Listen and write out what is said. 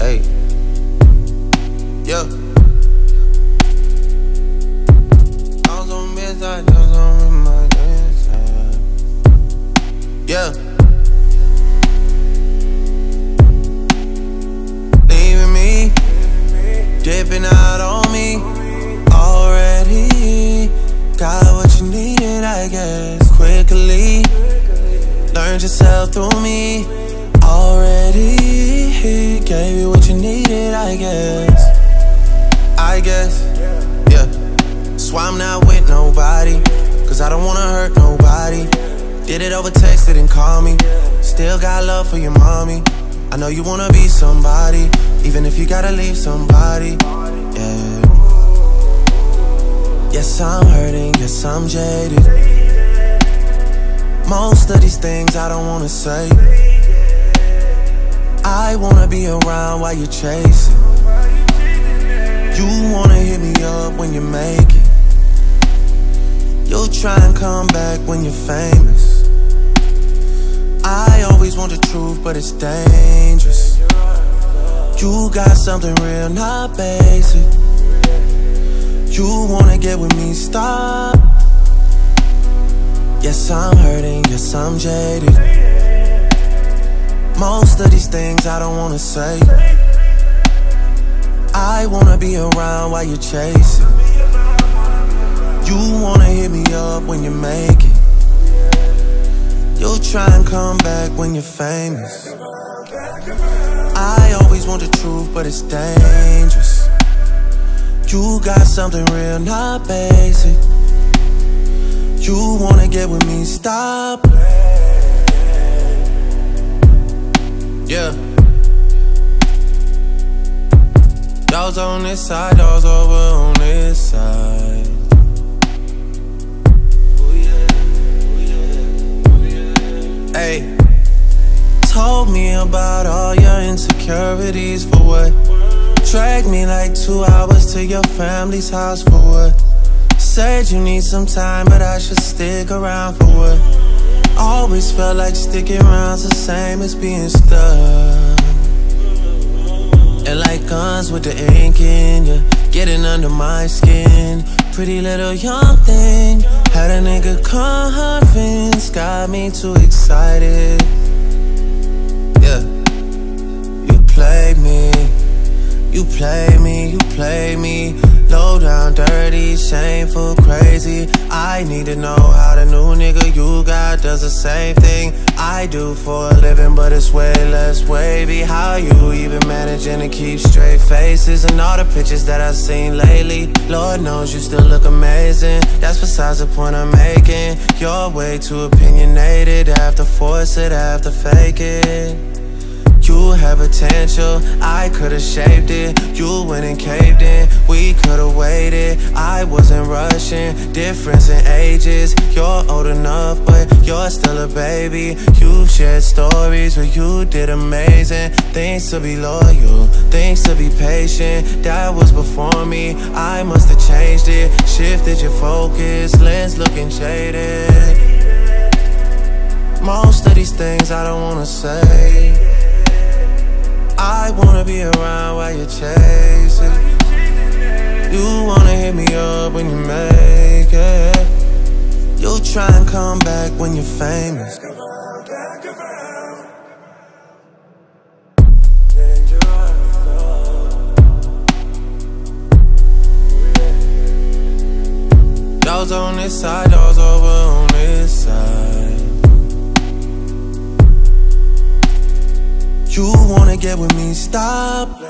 Hey. Yeah. I was on bedside, I was on my bedside. Yeah. Leaving me, dipping out on me already. Got what you needed, I guess, quickly. Learned yourself through me already. He gave you what you needed, I guess. I guess, yeah. Why I'm not with nobody. Cause I don't wanna hurt nobody. Did it over text, didn't call me. Still got love for your mommy. I know you wanna be somebody, even if you gotta leave somebody. Yeah. Yes, I'm hurting, yes, I'm jaded. Most of these things I don't wanna say. I wanna be around while you're chasing. You wanna hit me up when you make it. You'll try and come back when you're famous. I always want the truth, but it's dangerous. You got something real, not basic. You wanna get with me, stop. Yes, I'm hurting, yes, I'm jaded. Most of these things I don't wanna say. I wanna be around while you're chasing. You wanna hit me up when you make it. You'll try and come back when you're famous. I always want the truth, but it's dangerous. You got something real, not basic. You wanna get with me, stop. Yeah. Dogs on this side, dogs over on this side. Hey, told me about all your insecurities for what? Drag me like two hours to your family's house for what? Said you need some time, but I should stick around for what? Always felt like sticking around's the same as being stuck. And like guns with the ink in ya, getting under my skin. Pretty little young thing, had a nigga convinced, got me too excited. Yeah, you played me, you played me, you played me. Low down, dirty, shameful, crazy. I need to know how the new nigga you got does the same thing I do for a living, but it's way less wavy. How you even managing to keep straight faces and all the pictures that I've seen lately? Lord knows you still look amazing. That's besides the point I'm making. You're way too opinionated. Have to force it, have to fake it. You had potential, I could've shaped it. You went and caved in, we could've waited. I wasn't rushing, difference in ages. You're old enough, but you're still a baby. You've shared stories where you did amazing. Things to be loyal, things to be patient. That was before me, I must've changed it. Shifted your focus, lens looking jaded. Most of these things I don't wanna say. I wanna be around while you're chasing. You wanna hit me up when you make it. You'll try and come back when you're famous. Dogs on this side, dogs over on this side. You wanna get with me, stop.